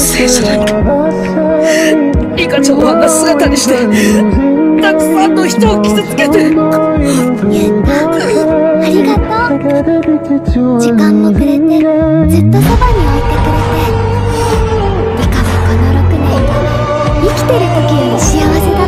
聖だリカちゃんをあんな姿にしてたくさんの人を傷つけて。ゆたありがとう。時間もくれてずっとそばに置いてくれて。リカはこの6年生きてる時より幸せだ